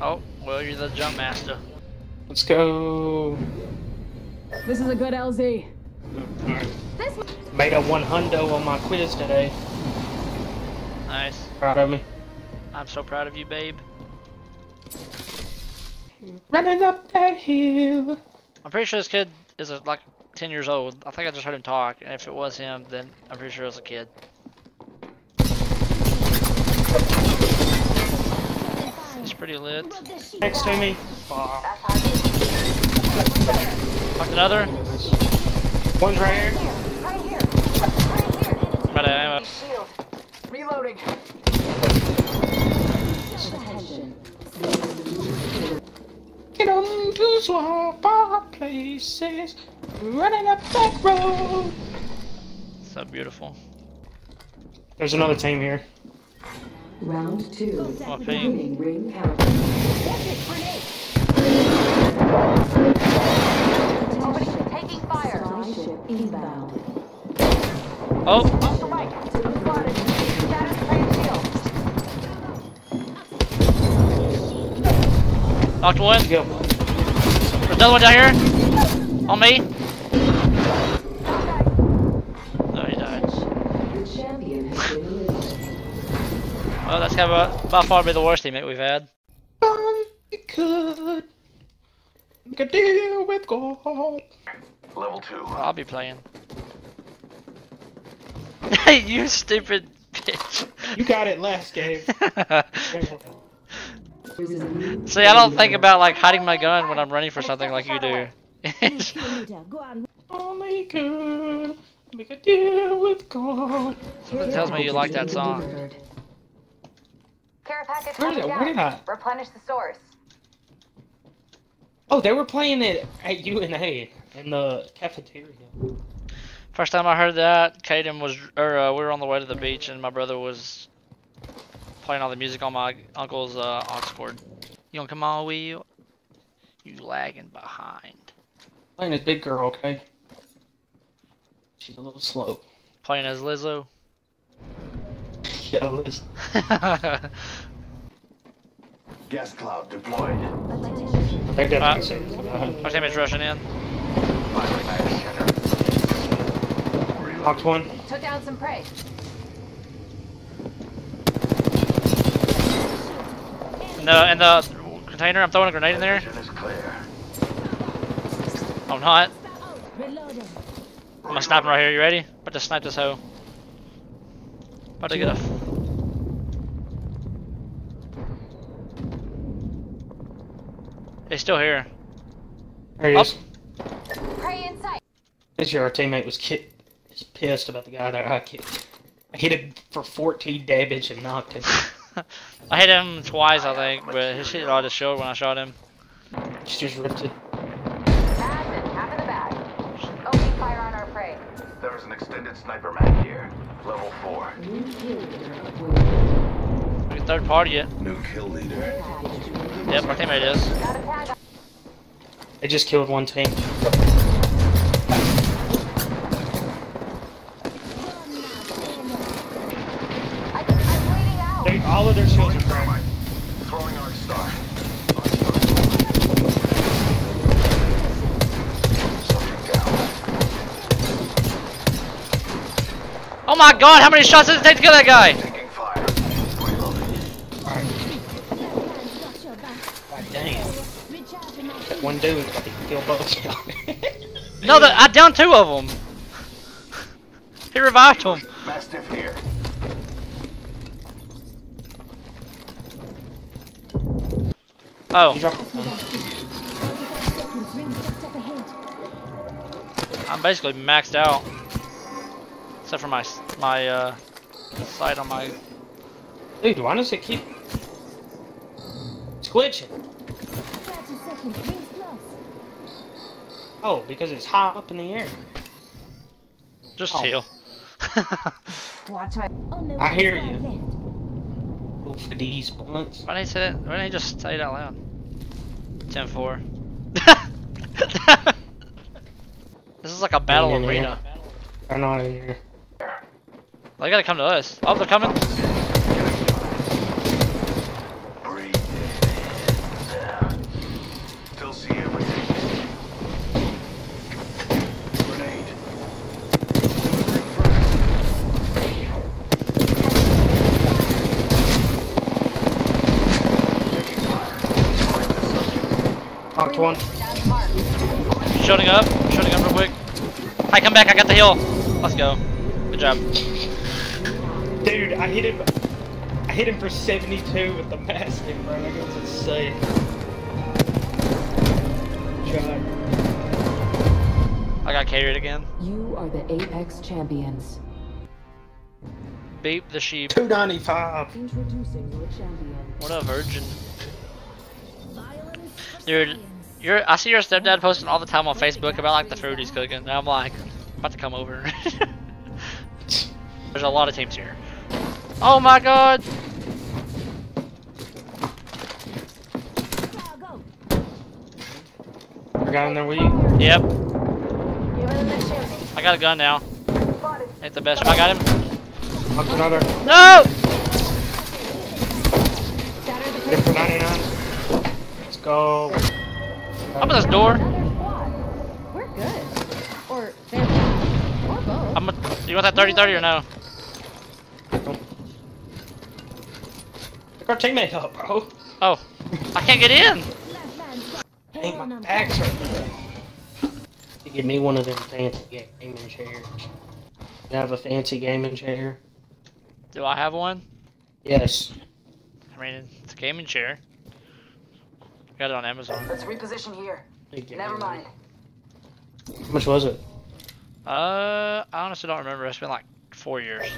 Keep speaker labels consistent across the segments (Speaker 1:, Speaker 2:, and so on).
Speaker 1: Oh, well, you're the jump master.
Speaker 2: Let's go.
Speaker 3: This is a good LZ.
Speaker 2: Made a one hundo on my quiz today.
Speaker 1: Nice.
Speaker 2: Proud of me.
Speaker 1: I'm so proud of you, babe.
Speaker 2: Running up that hill.
Speaker 1: I'm pretty sure this kid is like 10 years old. I think I just heard him talk, and if it was him, then I'm pretty sure it was a kid. Pretty lit.
Speaker 2: Next to me.
Speaker 1: Fuck another.
Speaker 2: One's right here.
Speaker 4: Right here. Right here.
Speaker 1: About to ammo.
Speaker 4: Shield.
Speaker 3: Reloading.
Speaker 2: Get on to swap our places. Running up that road.
Speaker 1: So beautiful.
Speaker 2: There's another team here.
Speaker 5: Round two. Beginning ring.
Speaker 4: Opening. Taking fire.
Speaker 5: Supply ship inbound.
Speaker 1: Oh,
Speaker 4: Ultra Mike. Spotted. Status train shield.
Speaker 1: knocked one. There's another one down here. On me. Well, that's by far be the worst teammate we've had.
Speaker 2: Um, I could make a deal with God.
Speaker 6: Level two.
Speaker 1: I'll be playing. Hey, you stupid bitch.
Speaker 2: You got it last game.
Speaker 5: There's a new
Speaker 1: See, I don't think about like hiding my gun when I'm running for something like you do.
Speaker 2: Only could make a deal with God.
Speaker 1: Something tells me you like that song.
Speaker 5: Delivered.
Speaker 4: Care package
Speaker 2: Where is
Speaker 4: coming
Speaker 2: it? Where did. I-
Speaker 4: Replenish the source.
Speaker 2: Oh, they were playing it at UNA in the cafeteria.
Speaker 1: First time I heard that, Caden was, or uh, we were on the way to the beach, and my brother was playing all the music on my uncle's uh, aux cord. You gonna come on, Will? You You lagging behind.
Speaker 2: Playing this big girl, okay? She's a little slow.
Speaker 1: Playing as Lizzo.
Speaker 2: Yeah, Liz.
Speaker 6: Gas cloud deployed.
Speaker 2: I think that's
Speaker 1: Uh,
Speaker 2: what it says.
Speaker 1: Our teammate's rushing in.
Speaker 6: Finally.
Speaker 2: Knocked one.
Speaker 4: Took down some prey.
Speaker 1: In the, in the container, I'm throwing a grenade in there.
Speaker 6: Vision clear.
Speaker 1: I'm not. I'm gonna snipe him right here. You ready? About to snipe this hoe. About to get a. He's still here.
Speaker 2: There he
Speaker 1: Up.
Speaker 2: is.
Speaker 4: Prey in sight.
Speaker 2: This year our teammate was ki- was pissed about the guy that I kicked. I hit him for 14 damage and knocked him.
Speaker 1: I hit him twice, I think, but his shit all just showed when I shot him.
Speaker 2: Just just ripped it.
Speaker 4: Pass and half in the bag. Opening fire on our prey.
Speaker 6: There is an extended sniper mag here. Level four.
Speaker 5: New kill leader appointed.
Speaker 1: We third party it.
Speaker 6: New kill leader.
Speaker 1: Yep, our teammate is.
Speaker 4: Got a tag on.
Speaker 2: They just killed one team.
Speaker 4: I, I'm bleeding out.
Speaker 2: They, all of their shields are cracked.
Speaker 6: Throwing arc star. Subject down.
Speaker 1: Oh my god, how many shots does it take to kill that guy?
Speaker 6: Taking fire. Reloading.
Speaker 2: God damn. That one dude got to kill both y'all.
Speaker 1: No, the, I downed two of them. He revived him.
Speaker 6: Mastiff here.
Speaker 1: Oh,
Speaker 2: You dropped one.
Speaker 1: I'm basically maxed out. Except for my s- my uh sight on my.
Speaker 2: Dude, why does it keep... It's glitching. Oh, because it's high up in the air.
Speaker 1: Just
Speaker 2: Oh.
Speaker 1: heal.
Speaker 4: Watch my.
Speaker 2: I hear you. Go for these blunts.
Speaker 1: Why didn't he say that? Why didn't he just say it out loud? 10 4. this is like a battle arena.
Speaker 2: They're not in here.
Speaker 1: They gotta come to us. Oh, they're coming.
Speaker 2: Knocked one.
Speaker 1: Shutting up. Shutting up real quick. I come back. I got the hill. Let's go. Good job.
Speaker 2: Dude, I hit him. I hit him for 72 with the mastiff, bro. That was insane. God.
Speaker 1: I got carried again.
Speaker 5: You are the Apex champions.
Speaker 1: Beep the sheep.
Speaker 2: 295.
Speaker 5: Introducing your champion.
Speaker 1: What a virgin. Dude, you're, I see your stepdad posting all the time on Facebook about like the food he's cooking. And I'm like, about to come over. There's a lot of teams here. Oh my god!
Speaker 2: I got in there with you.
Speaker 1: Yep,
Speaker 4: Give it in the chimney.
Speaker 1: I got a gun now.
Speaker 4: Spotted.
Speaker 1: Ain't the best. I got him.
Speaker 2: Knocked another.
Speaker 1: No!
Speaker 2: Hit for 99. Let's go.
Speaker 1: Open this door.
Speaker 7: We're good. Or. Or both.
Speaker 1: I'm a, you want that 30 30 or no?
Speaker 2: Pick our teammate up, bro.
Speaker 1: Oh, I can't get in.
Speaker 2: Dang, my back's hurt. You give me one of them fancy gaming chairs. You have a fancy gaming chair?
Speaker 1: Do I have one?
Speaker 2: Yes.
Speaker 1: I mean, it's a gaming chair. Got it on Amazon.
Speaker 3: Let's reposition here. Never mind.
Speaker 2: How much was it?
Speaker 1: Uh, I honestly don't remember. It's been like four years.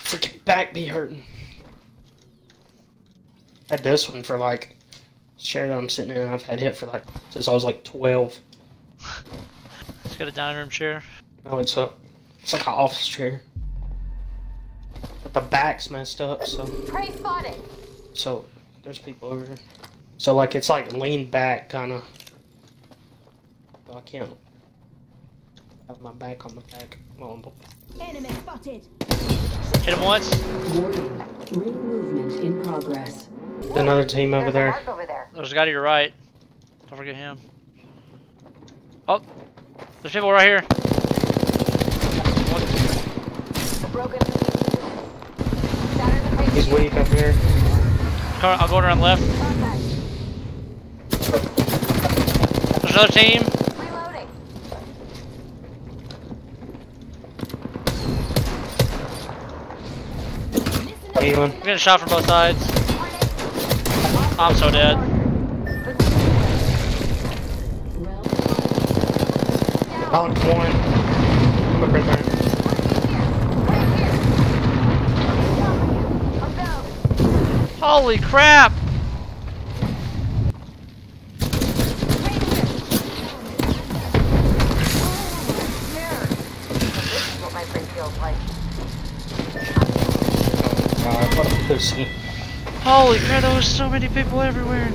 Speaker 2: Freaking back be hurting. Had this one for like chair that I'm sitting in. I've had it for like since I was like 12.
Speaker 1: it's got a dining room chair.
Speaker 2: Oh, it's a it's like an office chair. But the back's messed up, so
Speaker 4: Prey spotted.
Speaker 2: so there's people over here. So like it's like lean back kind of. I can't have my back on the back. Well,
Speaker 7: Enemy spotted.
Speaker 1: Hit him once.
Speaker 5: Warning. Ring movement in progress.
Speaker 2: Another team over there.
Speaker 4: mark over there.
Speaker 1: There's a guy to your right. Don't forget him. Oh, there's people right here.
Speaker 4: The broken. Shattered the prey
Speaker 2: He's
Speaker 4: shield.
Speaker 2: weak up here.
Speaker 1: I'll go around left.
Speaker 4: Contact.
Speaker 1: There's another team.
Speaker 4: Reloading.
Speaker 2: Healing.
Speaker 1: I'm getting shot from both sides. I'm so dead.
Speaker 5: Realm
Speaker 2: Knocked one. Look right there.
Speaker 4: I'm down.
Speaker 1: Holy crap!
Speaker 4: This is what my brain feels like.
Speaker 2: God, what a pussy.
Speaker 1: Holy crap! There was so many people everywhere.